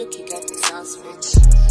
Jockey got the sauce, bitch.